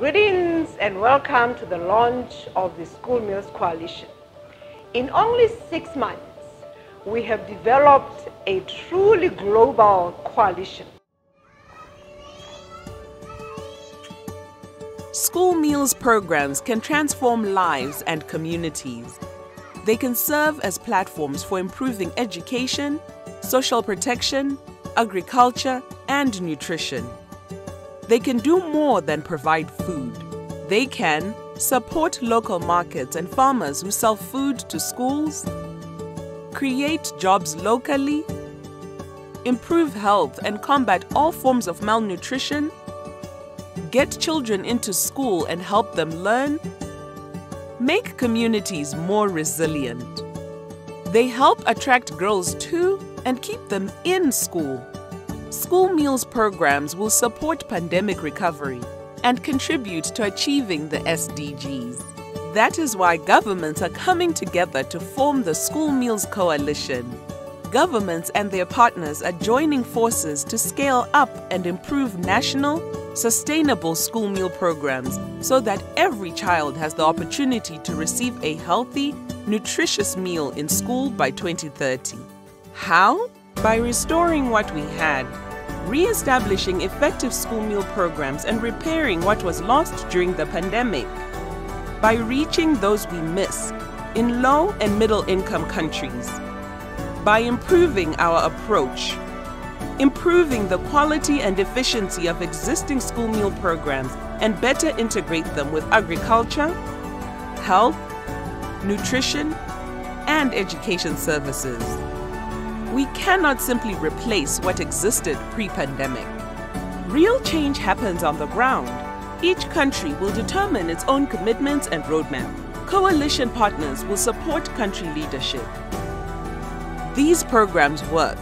Greetings and welcome to the launch of the School Meals Coalition. In only six months, we have developed a truly global coalition. School meals programs can transform lives and communities. They can serve as platforms for improving education, social protection, agriculture, and nutrition. They can do more than provide food. They can support local markets and farmers who sell food to schools, create jobs locally, improve health and combat all forms of malnutrition, get children into school and help them learn, make communities more resilient. They help attract girls to and keep them in school. School meals programs will support pandemic recovery and contribute to achieving the SDGs. That is why governments are coming together to form the School Meals Coalition. Governments and their partners are joining forces to scale up and improve national, sustainable school meal programs so that every child has the opportunity to receive a healthy, nutritious meal in school by 2030. How? By restoring what we had, re-establishing effective school meal programs and repairing what was lost during the pandemic. By reaching those we miss in low and middle income countries. By improving our approach, improving the quality and efficiency of existing school meal programs and better integrate them with agriculture, health, nutrition, and education services. We cannot simply replace what existed pre-pandemic. Real change happens on the ground. Each country will determine its own commitments and roadmap. Coalition partners will support country leadership. These programs work.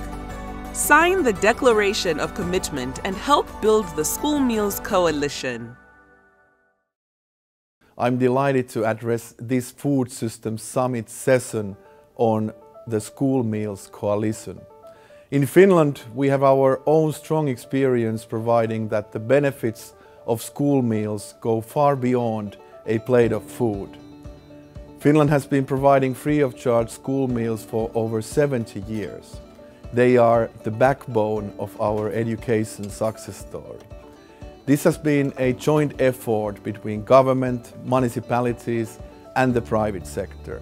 Sign the Declaration of Commitment and help build the School Meals Coalition. I'm delighted to address this Food Systems Summit session on the School Meals Coalition. In Finland, we have our own strong experience providing that the benefits of school meals go far beyond a plate of food. Finland has been providing free of charge school meals for over 70 years. They are the backbone of our education success story. This has been a joint effort between government, municipalities and the private sector.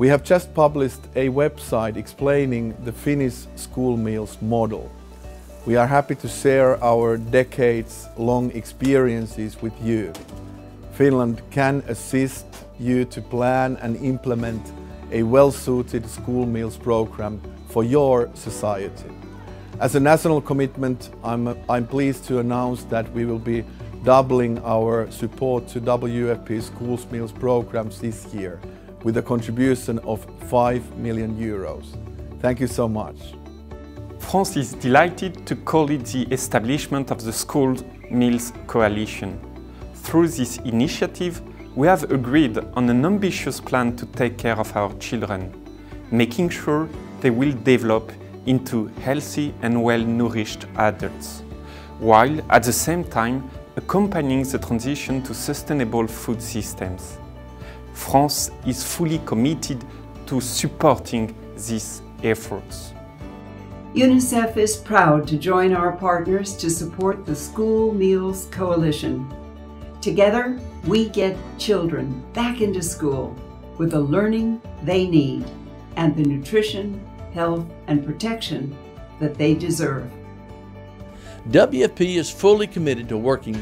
We have just published a website explaining the Finnish school meals model. We are happy to share our decades-long experiences with you. Finland can assist you to plan and implement a well-suited school meals program for your society. As a national commitment, I'm, I'm pleased to announce that we will be doubling our support to WFP schools meals programs this year with a contribution of 5 million euros. Thank you so much. France is delighted to call it the establishment of the School Meals Coalition. Through this initiative, we have agreed on an ambitious plan to take care of our children, making sure they will develop into healthy and well-nourished adults, while at the same time accompanying the transition to sustainable food systems. France is fully committed to supporting these efforts. UNICEF is proud to join our partners to support the School Meals Coalition. Together, we get children back into school with the learning they need and the nutrition, health, and protection that they deserve. WFP is fully committed to working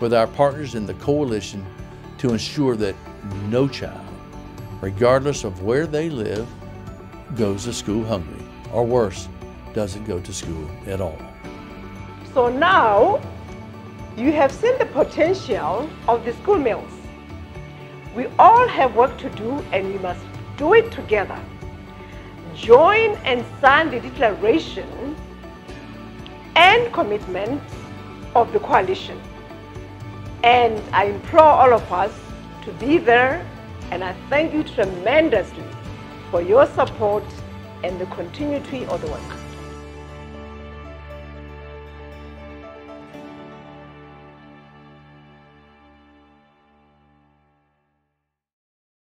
with our partners in the coalition to ensure that no child, regardless of where they live, goes to school hungry, or worse, doesn't go to school at all. So now, you have seen the potential of the school meals. We all have work to do and we must do it together. Join and sign the declaration and commitment of the coalition. And I implore all of us to be there and I thank you tremendously for your support and the continuity of the work.